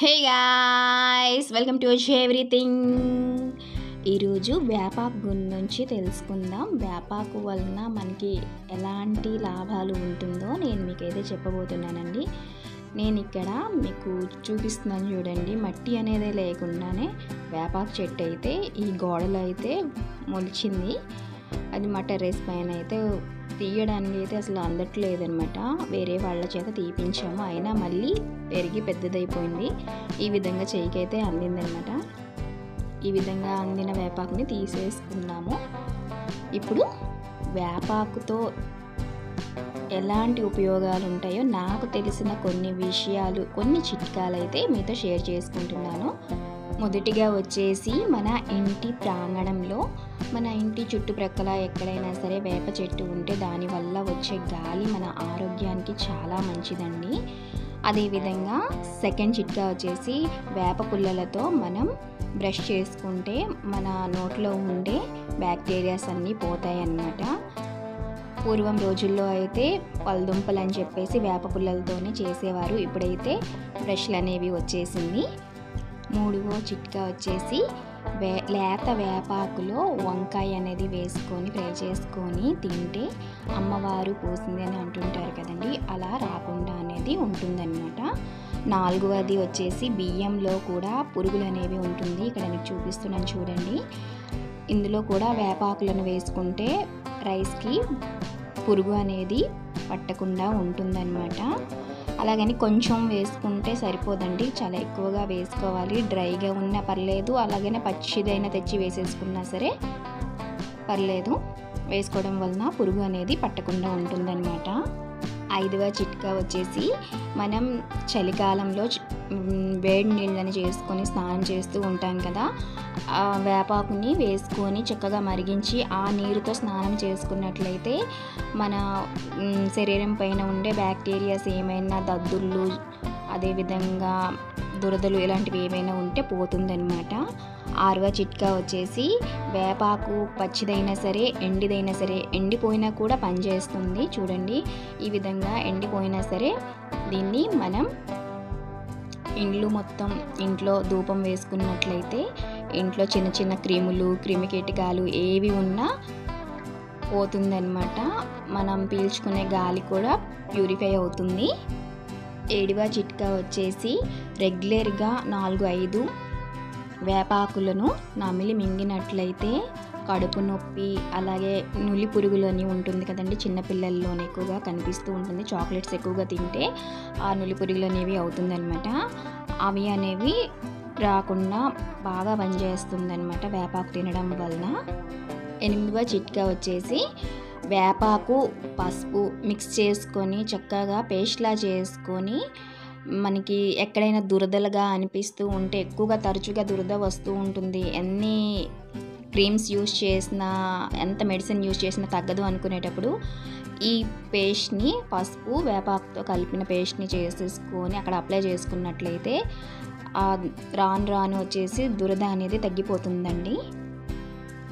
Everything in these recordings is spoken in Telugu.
Hey guys welcome to everything. ఈరోజు వేపాకు గురించి తెలుసుకుందాం. వేపాకు వలన మనకి ఎలాంటి లాభాలు ఉంటుందో నేను మీకైతే చెప్పబోతున్నానండి. నేను ఇక్కడ మీకు చూపిస్తున్నాను చూడండి. మట్టి అనేది లేకుండానే వేపాకు చెట్టు అయితే ఈ గోడలో అయితే మొలిచింది. అది మా టెర్రస్ పైన అయితే తీయడానికి అయితే అసలు అందట్లేదనమాట వేరే వాళ్ళ చేత తీపించాము. అయినా మళ్ళీ పెరిగి పెద్దదైపోయింది. ఈ విధంగా చేయికైతే అందిందనమాట ఈ విధంగా అందిన వేపాకుని తీసేసుకున్నాము. ఇప్పుడు వేపాకుతో ఎలాంటి ఉపయోగాలు ఉంటాయో నాకు తెలిసిన కొన్ని విషయాలు కొన్ని చిట్కాలు అయితే మీతో షేర్ చేసుకుంటున్నాను. మొదటిగా వచ్చేసి మన ఇంటి ప్రాంగణంలో మన ఇంటి చుట్టుప్రక్కల ఎక్కడైనా సరే వేప చెట్టు ఉంటే దానివల్ల వచ్చే గాలి మన ఆరోగ్యానికి చాలా మంచిదండి. అదేవిధంగా సెకండ్ చిట్కా వచ్చేసి వేప పుల్లలతో మనం బ్రష్ చేసుకుంటే మన నోట్లో ఉండే బ్యాక్టీరియాస్ అన్నీ పోతాయి అన్నమాట పూర్వం రోజుల్లో అయితే పల్దుంపలు అని చెప్పేసి వేప పుల్లలతోనే చేసేవారు. ఇప్పుడైతే బ్రష్లు అనేవి వచ్చేసింది. మూడవ చిట్కా వచ్చేసి వే లేత వేపాకులో వంకాయ అనేది వేసుకొని ఫ్రై చేసుకొని తింటే అమ్మవారు పోసింది అని అంటుంటారు కదండి. అలా రాకుండా అనేది ఉంటుందన్నమాట. నాలుగవది వచ్చేసి బియ్యంలో కూడా పురుగులు అనేవి ఉంటుంది. ఇక్కడ మీకు చూపిస్తున్నాను చూడండి. ఇందులో కూడా వేపాకులను వేసుకుంటే రైస్కి పురుగు అనేది పట్టకుండా ఉంటుందన్నమాట. అలాగని కొంచెం వేసుకుంటే సరిపోదండి. చాలా ఎక్కువగా వేసుకోవాలి. డ్రైగా ఉన్నా పర్లేదు. అలాగనే పచ్చిదైనా తెచ్చి వేసేసుకున్నా సరే పర్లేదు. వేసుకోవడం వలన పురుగు అనేది పట్టకుండా ఉంటుందన్నమాట. ఐదవ చిట్కా వచ్చేసి మనం చలికాలంలో వేడి నీళ్ళని చేసుకొని స్నానం చేస్తూ ఉంటాం కదా ఆ వేపాకుని వేసుకొని చక్కగా మరిగించి ఆ నీరుతో స్నానం చేసుకున్నట్లయితే మన శరీరం పైన ఉండే బ్యాక్టీరియాస్ ఏమైనా దద్దుర్లు అదేవిధంగా దురదలు ఇలాంటివి ఏమైనా ఉంటే పోతుందన్నమాట. ఆరవ చిట్కా వచ్చేసి వేపాకు పచ్చిదైనా సరే ఎండిదైనా సరే ఎండిపోయినా కూడా పనిచేస్తుంది చూడండి ఈ విధంగా ఎండిపోయినా సరే దీన్ని మనం ఇండ్లు మొత్తం ఇంట్లో ధూపం వేసుకున్నట్లయితే ఇంట్లో చిన్న చిన్న క్రిములు క్రిమి కీటకాలు ఏవి ఉన్నా పోతుందన్నమాట. మనం పీల్చుకునే గాలి కూడా ప్యూరిఫై అవుతుంది. ఏడివ చిట్కా వచ్చేసి రెగ్యులర్గా నాలుగు ఐదు వేపాకులను నమిలి మింగినట్లయితే కడుపు నొప్పి అలాగే నులి పురుగులని ఉంటుంది కదండి చిన్నపిల్లల్లోనే ఎక్కువగా కనిపిస్తూ ఉంటుంది. చాక్లెట్స్ ఎక్కువగా తింటే ఆ నులి పురుగులు అనేవి అవుతుందన్నమాట. అవి అనేవి రాకుండా బాగా పనిచేస్తుంది అనమాట వేపాకు తినడం వలన. ఎనిమిదవ చిట్కా వచ్చేసి వేపాకు పసుపు మిక్స్ చేసుకొని చక్కగా పేస్ట్లా చేసుకొని మనకి ఎక్కడైనా దురదలుగా అనిపిస్తూ ఉంటే ఎక్కువగా తరచుగా దురద వస్తూ ఉంటుంది. ఎన్ని క్రీమ్స్ యూస్ చేసినా ఎంత మెడిసిన్ యూస్ చేసినా తగ్గదు అనుకునేటప్పుడు ఈ పేస్ట్ని పసుపు వేపాకుతో కలిపిన పేస్ట్ని చేసేసుకొని అక్కడ అప్లై చేసుకున్నట్లయితే రాను రాను వచ్చేసి దురద అనేది తగ్గిపోతుందండి.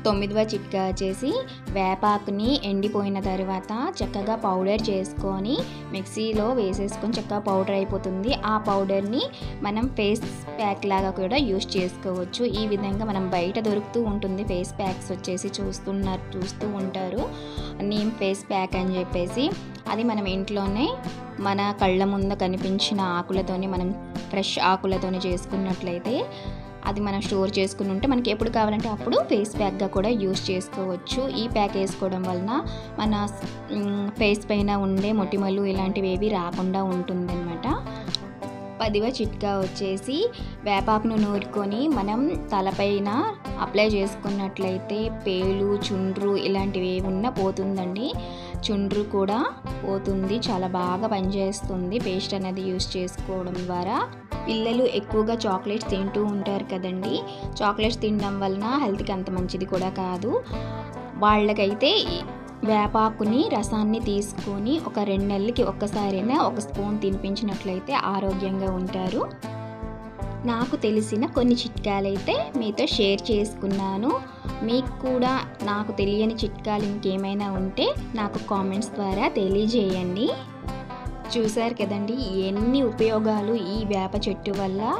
తొమ్మిదవ చిట్కా వచ్చేసి వేపాకుని ఎండిపోయిన తర్వాత చక్కగా పౌడర్ చేసుకొని మిక్సీలో వేసేసుకొని చక్కగా పౌడర్ అయిపోతుంది. ఆ పౌడర్ని మనం ఫేస్ ప్యాక్ లాగా కూడా యూస్ చేసుకోవచ్చు. ఈ విధంగా మనం బయట దొరుకుతూ ఉంటుంది. ఫేస్ ప్యాక్స్ వచ్చేసి చూస్తున్నారు చూస్తూ ఉంటారు. నీమ్ ఫేస్ ప్యాక్ అని చెప్పేసి అది మనం ఇంట్లోనే మన కళ్ళ ముందు కనిపించిన ఆకులతోని మనం ఫ్రెష్ ఆకులతోని చేసుకున్నట్లయితే అది మనం స్టోర్ చేసుకుని ఉంటే మనకి ఎప్పుడు కావాలంటే అప్పుడు ఫేస్ ప్యాక్గా కూడా యూస్ చేసుకోవచ్చు. ఈ ప్యాక్ వేసుకోవడం వలన మన ఫేస్ పైన ఉండే మొటిమలు ఇలాంటివి ఏవి రాకుండా ఉంటుందన్నమాట. పదివ చిట్కా వచ్చేసి వేపాకును నూరుకొని మనం తలపైన అప్లై చేసుకున్నట్లయితే పేలు చుండ్రు ఇలాంటివి ఏవి ఉన్నా పోతుందండి. చుండ్రు కూడా పోతుంది చాలా బాగా పనిచేస్తుంది. పేస్ట్ అనేది యూస్ చేసుకోవడం ద్వారా. పిల్లలు ఎక్కువగా చాక్లెట్స్ తింటూ ఉంటారు కదండి. చాక్లెట్స్ తినడం వలన హెల్త్కి అంత మంచిది కూడా కాదు. వాళ్ళకైతే వేపాకుని రసాన్ని తీసుకొని ఒక రెండు నెలలకి ఒక్కసారైనా ఒక స్పూన్ తినిపించినట్లయితే ఆరోగ్యంగా ఉంటారు. నాకు తెలిసిన కొన్ని చిట్కాలైతే మీతో షేర్ చేసుకున్నాను. మీకు కూడా నాకు తెలియని చిట్కాలు ఇంకేమైనా ఉంటే నాకు కామెంట్స్ ద్వారా తెలియజేయండి. చూశారు కదండి ఎన్ని ఉపయోగాలు ఈ వేప చెట్టు వల్ల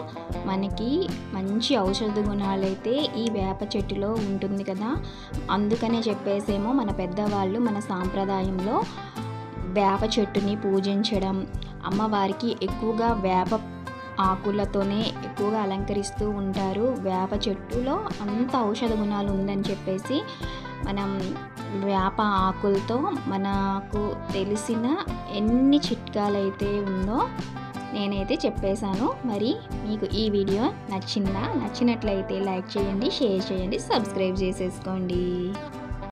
మనకి మంచి ఔషధ గుణాలైతే ఈ వేప చెట్టులో ఉంటుంది కదా. అందుకనే చెప్పేసేమో మన పెద్దవాళ్ళు మన సాంప్రదాయంలో వేప చెట్టుని పూజించడం అమ్మవారికి ఎక్కువగా వేప ఆకులతోనే ఎక్కువగా అలంకరిస్తూ ఉంటారు. వేప చెట్టులో అంత ఔషధ గుణాలు ఉందని చెప్పేసి మనం వేప ఆకులతో మనకు తెలిసిన ఎన్ని చిట్కాలు అయితే ఉందో నేనైతే చెప్పేశాను. మరి మీకు ఈ వీడియో నచ్చిందా? నచ్చినట్లయితే లైక్ చేయండి షేర్ చేయండి సబ్స్క్రైబ్ చేసేసుకోండి.